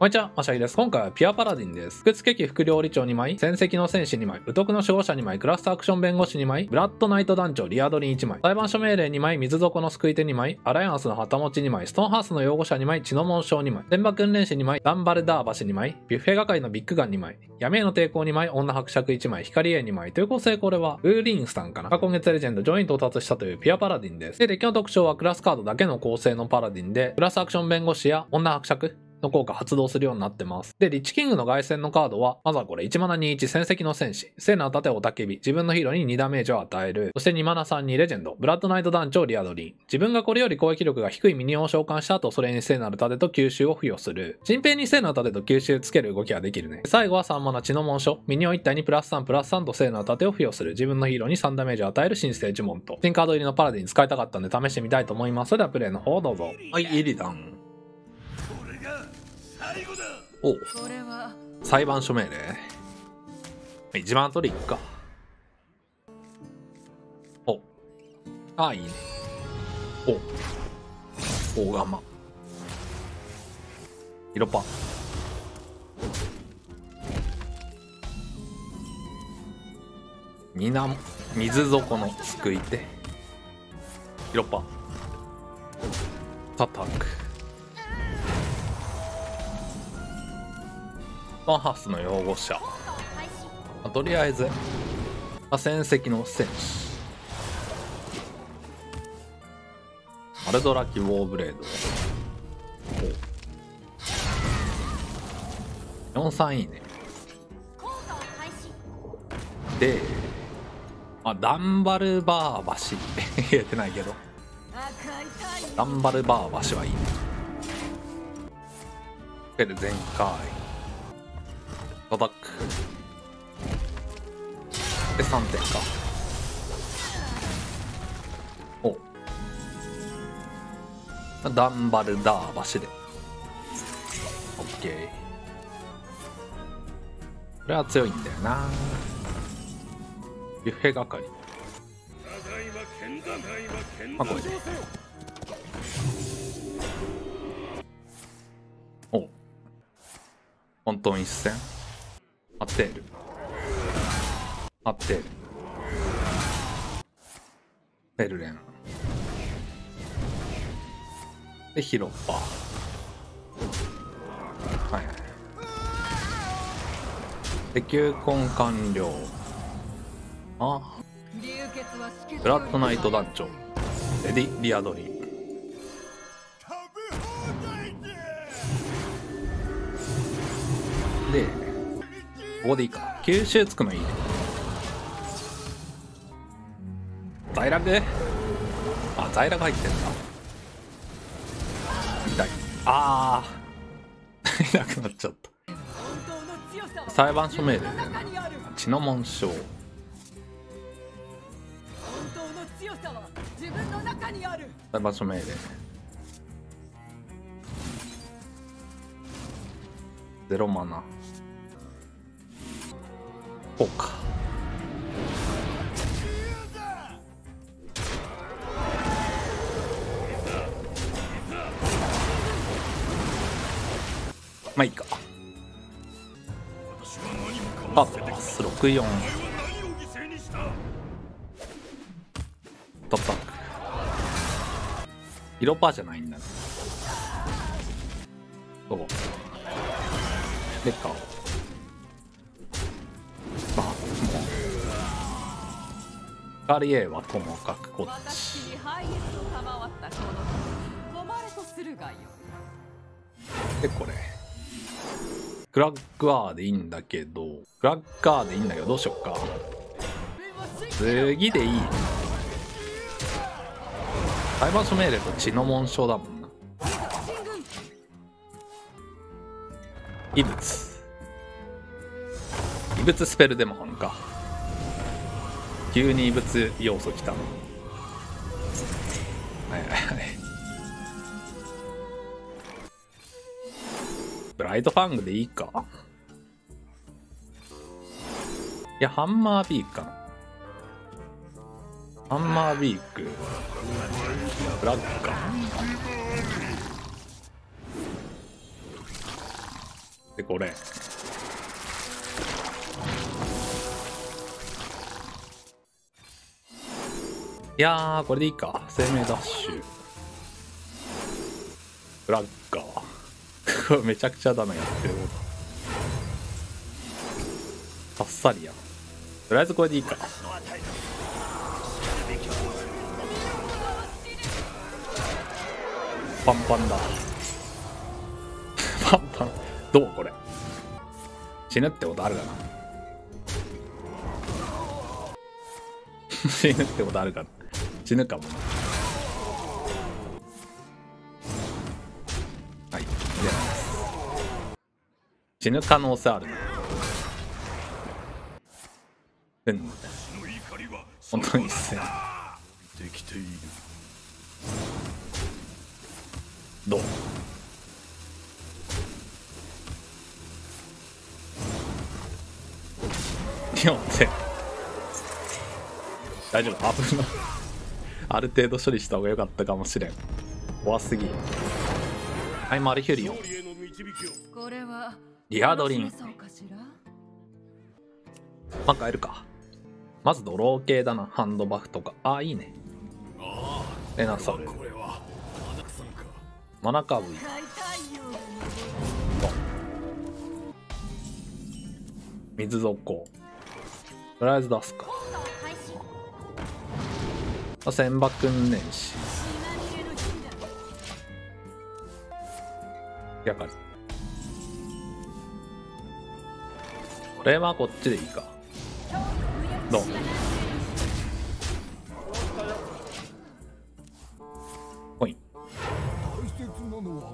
こんにちは、マシャヒです。今回はピアパラディンです。福津家副料理長2枚、戦績の戦士2枚、宇徳の守護者2枚、クラスタアクション弁護士2枚、ブラッドナイト団長リアドリン1枚、裁判所命令2枚、水底の救い手2枚、アライアンスの旗持ち2枚、ストーンハウスの擁護者2枚、血の紋章2枚、電波訓練士2枚、ダンバルダー橋2枚、ビュッフェ係のビッグガン2枚、闇への抵抗2枚、女伯爵1枚、光栄2枚、という構成これは、ウーリンスタンかな。今月レジェンド、ジョイン到達したというピアパラディンです。で、デッキの特徴はクラスカードだけの構成のパラディンで、クラスアクション弁護士や女伯爵、の効果発動するようになってます。で、リッチキングの凱旋のカードは、まずはこれ1マナ21戦績の戦士、聖なる盾を焚き火、自分のヒーローに2ダメージを与える。そして2マナ32レジェンド、ブラッドナイト団長リアドリン。自分がこれより攻撃力が低いミニオンを召喚した後、それに聖なる盾と吸収を付与する。新兵に聖なる盾と吸収つける動きができるね。最後は3マナ血の紋章、ミニオン1体にプラス3プラス3と聖なる盾を付与する。自分のヒーローに3ダメージを与える新ステージモンと。新カード入りのパラディン使いたかったんで試してみたいと思います。それではプレイの方どうぞ。はい、エリダン。お。裁判所命令。一番取り行くか。お。ああいいね。お。大釜。色パみな水底の救い手。色パ叩くファンハスの擁護者、まあ、とりあえず、戦績の戦士アルドラキウォーブレード。43いいね。でまあダンバルバー橋 言えてないけど。ダンバルバー橋はいいね。ペル全開アタックで3点か。お。ダンバルダー橋で。オッケーこれは強いんだよな。ビュッフェ係。まあこれで。お。混沌一戦？合ってる。合ってる。ベルレン。でヒロッパはい。はいで球根完了。あ。ブラッドナイト団長レディ・リアドリー。でここでいいか吸収つくのいいね。在落あ在落入ってんだ。痛い。ああいなくなっちゃった。裁判所命令。血の紋章。裁判所命令。ゼロマナこうか。まあいいか。パパス64トップアップ色パーじゃないんだね。そうでっかカリエはともかくこっち。でこれ。クラッガーでいいんだけど。クラッガーでいいんだけどどうしよっか。次でいい。裁判所命令と血の紋章だもんな。異物。異物スペルデモンか。急に異物要素きたはいはいはい。ブライトファングでいいか？いやハンマービークかなハンマービーク。ブラックか。で、これ。いやー、これでいいか。生命ダッシュ。ブラッガー。めちゃくちゃだな、やってること。あっさりや。とりあえずこれでいいか。パンパンだ。パンパン。どうこれ。死ぬってことあるかな 死ぬってことあるかな死ぬかも。はい。じゃあ死ぬ可能性あるな。本当に一戦。できているどう？4点大丈夫？危ないある程度処理した方が良かったかもしれん。怖すぎ。はいマルヒュリオンリアドリン。まあ変えるか。まずドロー系だな。ハンドバフとか。ああいいね。あレナさん。マナカブイ。大太陽水底とりあえず出すか。あ千葉訓練士島にへの火だやかり。これはこっちでいいか。どう？ほい。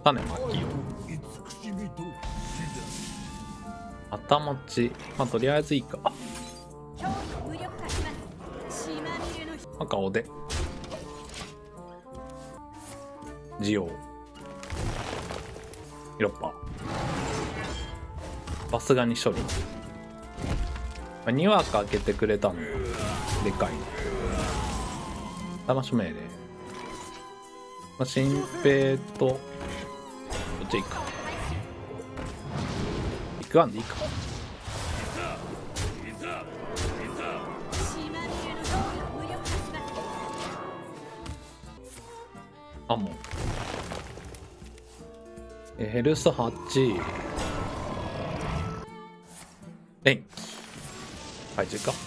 種まきよ慈しみと頭持ち。まあとりあえずいいかにへの火あ顔で。ジオ。ウヒロッパ。さすがに処理。まあ2枠開けてくれたの。でかい魂命令。まあ新平と。こっちいいか。ビッグワンでいいか。あもう。えヘルス8電気怪獣か。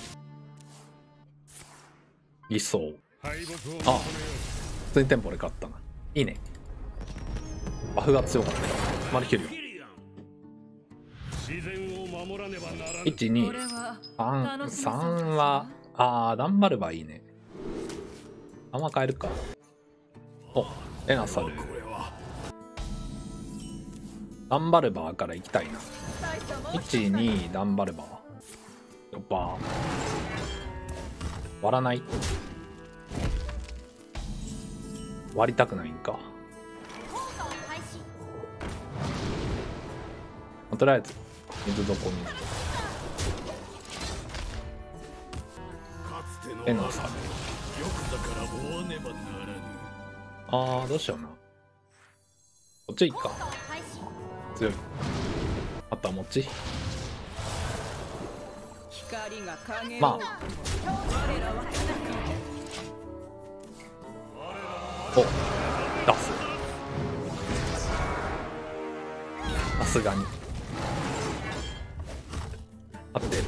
偽装敗北をあ。普通にテンポで勝ったな。いいね。バフが強かった。よマルキュリ自然を守らねばならオぬ1これは2楽しめそうかしら3はあーダンバルバいいね。あんま変えるかおエナサル。これはダンバルバーから行きたいな。12ダンバルバー。やっぱ割らない。割りたくないんか。とりあえず水底水かつてのエナさんあーどうしような。こっちいっか。強い。あとは持ち。光が影を。まあ。お出す。さすがに。合って。る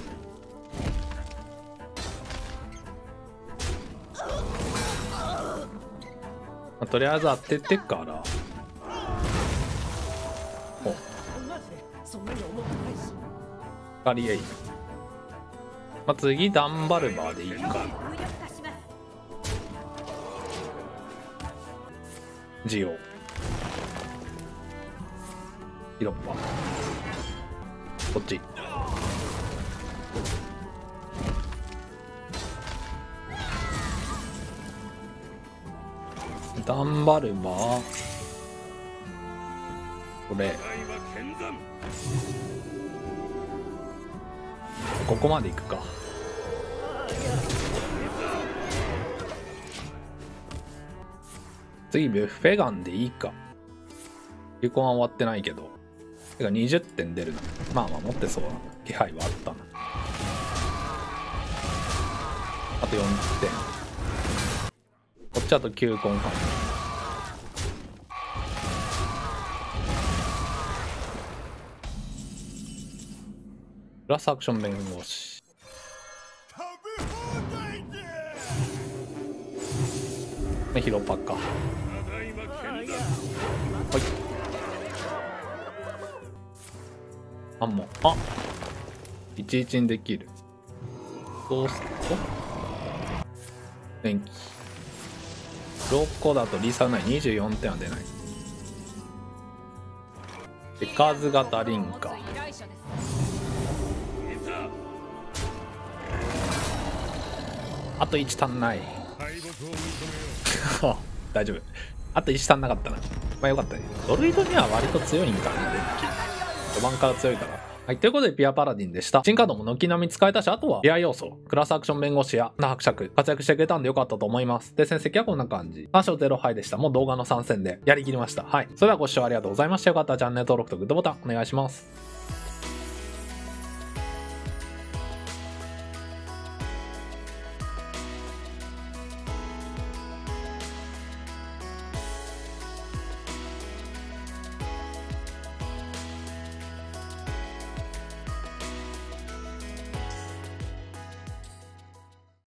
あとりあえず当ててから。お。光エイまあ次ダンバルバーでいいか。ジオ。ヒロッパ。こっち。ダンバルバーこれ。ここまで行くか。次ビュッフェガンでいいか。流行は終わってないけど。てか20点出るな。まあまあ持ってそうな。気配はあったな。あと4点。こっちあと9コン半プラスアクション弁護士ヒロパかただいま剣山はい。あんも。あ11にできる。そうする？と、電気。6個だとリサない。24点は出ない。手数型リンカ。あと1足んない。大丈夫。あと1足んなかったな。まあよかったね。ドルイドには割と強いんかな、電気。序盤から強いから。はい。ということで、ピアパラディンでした。新カードも軒並み使えたし、あとは、リア要素、クラスアクション弁護士や、な伯爵、活躍してくれたんでよかったと思います。で、戦績はこんな感じ。3勝0敗でした。もう動画の参戦でやりきりました。はい。それではご視聴ありがとうございました。よかったらチャンネル登録とグッドボタンお願いします。